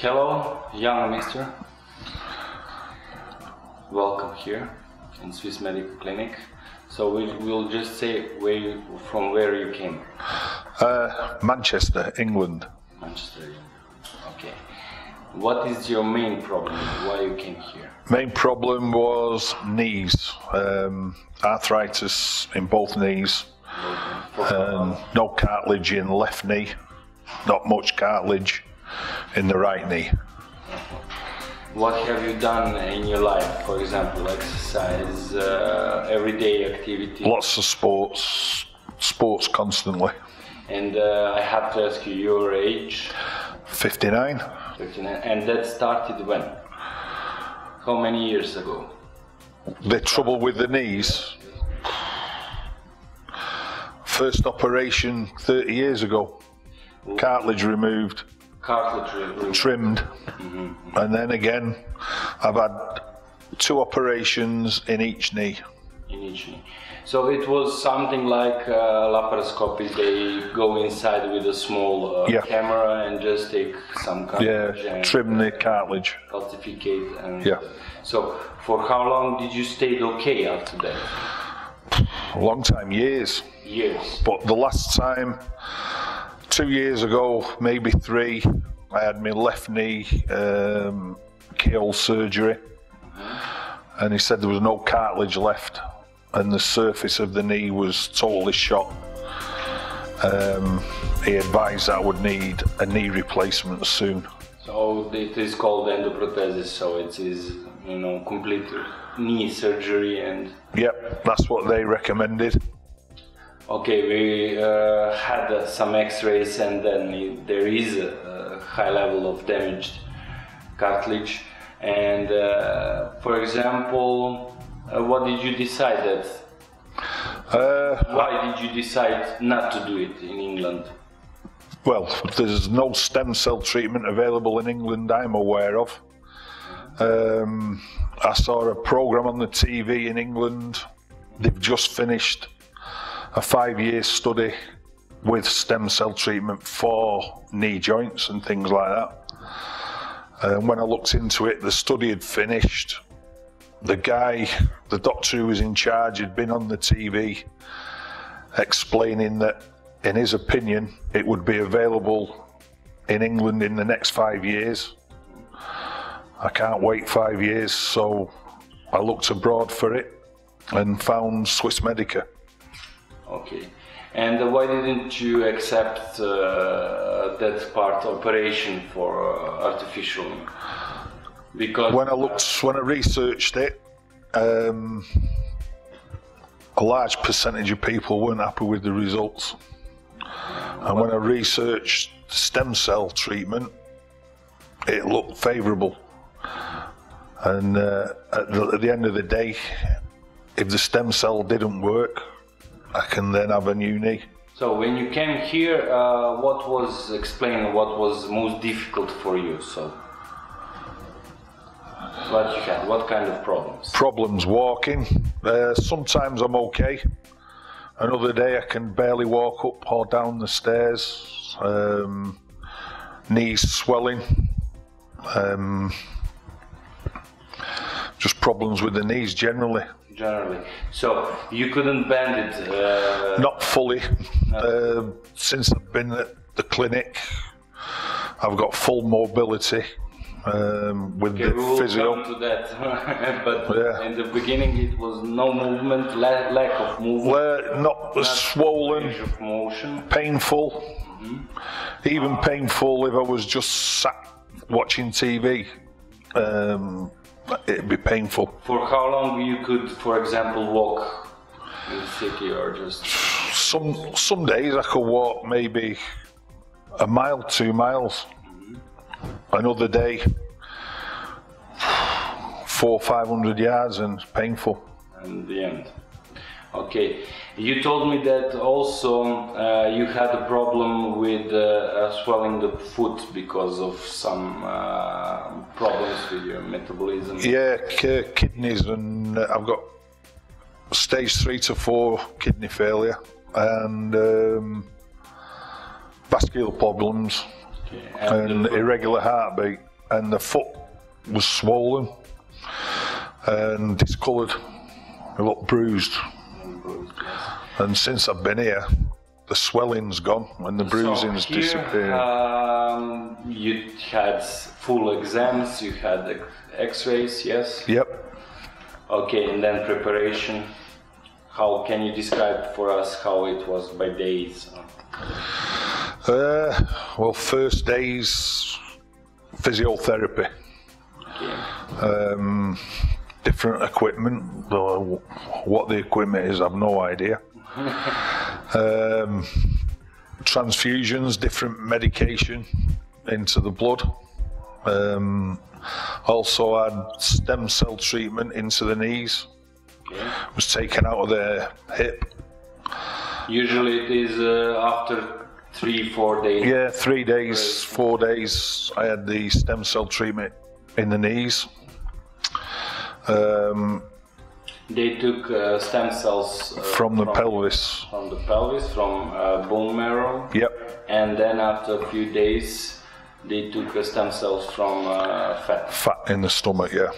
Hello, young mister. Welcome here in Swiss Medica Clinic. So we'll, we'll just say where you, from where you came. Uh, Manchester, England. Manchester. Okay. What is your main problem? Why you came here? Main problem was knees, um, arthritis in both knees, um, no cartilage in left knee, not much cartilage in the right knee. What have you done in your life? For example, exercise, uh, everyday activity. Lots of sports, sports constantly. And uh, I have to ask you your age. 59, 59. And that started when? How many years ago? the trouble with the knees. First operation 30 years ago, cartilage removed, Cartilage trimmed, and then again, I've had two operations in each knee. in each knee. So it was something like uh, laparoscopy. They go inside with a small uh, Yeah. camera and just take some cartilage Yeah, and trim the cartilage. calcificate. And Yeah. So for how long did you stay okay after that? A long time, years. Years. But the last time, two years ago, maybe three, I had my left knee um, keyhole surgery, and he said there was no cartilage left, and the surface of the knee was totally shot. Um, he advised that I would need a knee replacement soon. So it is called endoprothesis. So it is you know complete knee surgery and Yep, that's what they recommended. Okay, we uh, had uh, some X-rays, and then there is a, a high level of damaged cartilage. And uh, for example, uh, what did you decide that? Uh, Why did you decide not to do it in England? Well, there's no stem cell treatment available in England I'm aware of. Um, I saw a program on the TV in England. They've just finished a five year study with stem cell treatment for knee joints and things like that. And when I looked into it, the study had finished. The guy, the doctor who was in charge, had been on the TV explaining that, in his opinion, it would be available in England in the next five years. I can't wait five years, so I looked abroad for it and found Swiss Medica. Okay. And why didn't you accept uh, that part operation for uh, artificial? Because When I looked, when I researched it, um, a large percentage of people weren't happy with the results. And when I researched stem cell treatment, it looked favourable. And uh, at, the, at the end of the day, if the stem cell didn't work, I can then have a new knee. So when you came here, uh, what was explain what was most difficult for you? So what you had, what kind of problems? Problems walking. Uh, sometimes I'm okay. Another day I can barely walk up or down the stairs. Um, knees swelling. Um, just problems with the knees generally. Generally, so you couldn't bend it. Uh, Not fully. Uh, since I've been at the clinic, I've got full mobility um, with okay, the physio. to that. but Yeah. in the beginning, it was no movement, la- lack of movement, not as swollen. range of motion. painful, even painful if I was just sat watching TV. Um, it'd be painful. For how long you could, for example, walk in the city or just? Some some days I could walk maybe a mile, two miles. Mm-hmm. Another day, four, five hundred yards, and painful. And the end. Okay, you told me that also uh, you had a problem with uh, uh, swelling the foot because of some uh, problems with your metabolism. Yeah, kidneys, and uh, I've got stage three to four kidney failure and um, vascular problems. Okay. and foot- irregular heartbeat, and the foot was swollen and discoloured. a lot bruised. And since I've been here, the swelling's gone and the bruising's so here, disappeared. Um, you had full exams, you had x-rays, yes? yep. Okay, and then preparation. How can you describe for us how it was by days? Uh, well, first days physiotherapy, Okay. um, different equipment. Though what the equipment is, I've no idea. um, transfusions, different medication into the blood. Um, also had stem cell treatment into the knees. okay. Was taken out of the hip. Usually it is uh, after three, four days. Yeah, three days, four days. I had the stem cell treatment in the knees. Um, They took uh, stem cells uh, from the pelvis. from the pelvis, from uh, bone marrow, Yep, and then after a few days, they took uh, stem cells from uh, fat. fat in the stomach. Yeah.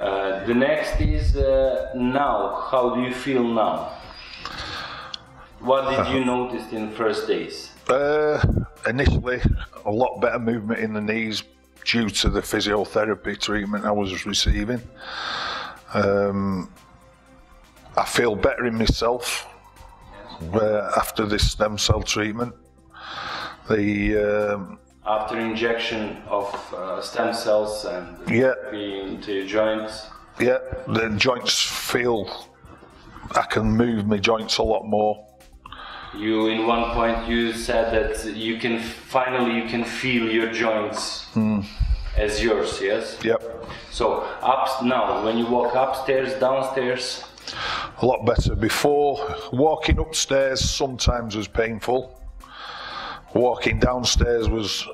Uh, the next is uh, now. How do you feel now? What did you notice in the first days? Uh, initially, a lot better movement in the knees due to the physiotherapy treatment I was receiving. Um, I feel better in myself uh, after this stem cell treatment. The um, After injection of uh, stem cells and Yeah. into your joints, yeah, the joints feel I can move my joints a lot more. You in one point you said that you can finally you can feel your joints as yours. Yes. Yep, So up now, when you walk upstairs, downstairs, a lot better. Before walking upstairs sometimes was painful. Walking downstairs was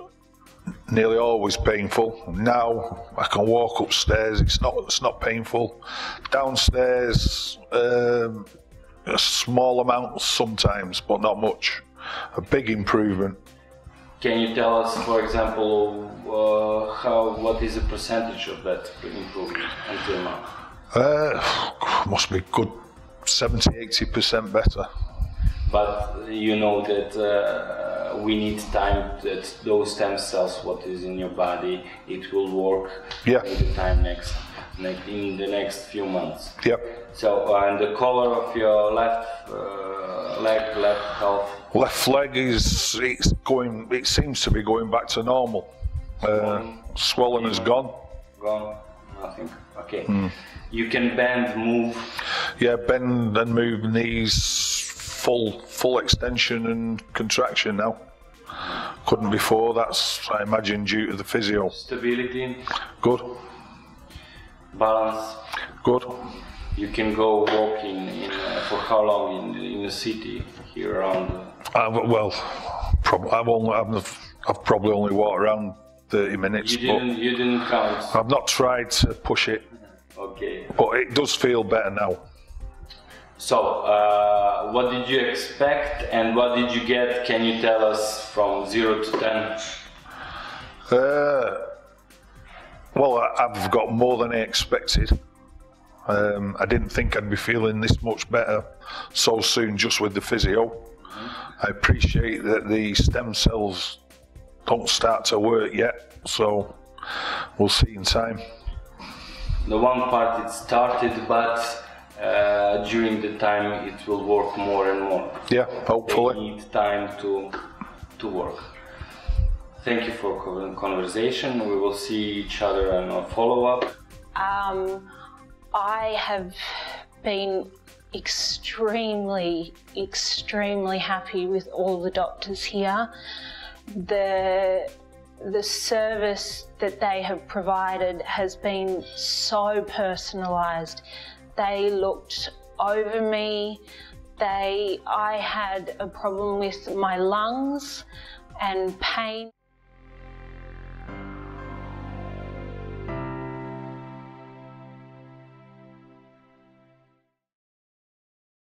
nearly always painful. Now I can walk upstairs; it's not it's not painful. Downstairs, um, small amount sometimes, but not much. A big improvement. can you tell us, for example, uh, how what is the percentage of that improvement until now? Uh, must be good 70 80 percent better. But you know that uh, we need time that those stem cells, what is in your body, it will work Yeah. the time next, next in the next few months. Yep. So, uh, and the color of your left uh, leg, left half, Left leg is it's going. It seems to be going back to normal. Uh, swollen has gone. gone, nothing. Okay. Hmm. You can bend, move. Yeah, bend and move knees, full full extension and contraction now. Couldn't before. That's I imagine due to the physio. Stability, Good, balance. good. You can go walking in uh, for how long in the, in the city here around? uh, well, prob- I've only I've, I've probably only walked around thirty minutes, You didn't you didn't count. I've not tried to push it. Okay. But it does feel better now. So, uh, what did you expect and what did you get? Can you tell us from zero to ten? Uh, well, I've got more than I expected. Um, I didn't think I'd be feeling this much better so soon just with the physio. I appreciate that the stem cells don't start to work yet, so we'll see in time. The one part it started, but uh, during the time it will work more and more. Yeah, They hopefully. need time to to work. Thank you for co- conversation. We will see each other in a follow up. Um, I have been extremely, extremely happy with all the doctors here. The the service that they have provided has been so personalised. They looked over me. They, I had a problem with my lungs and pain.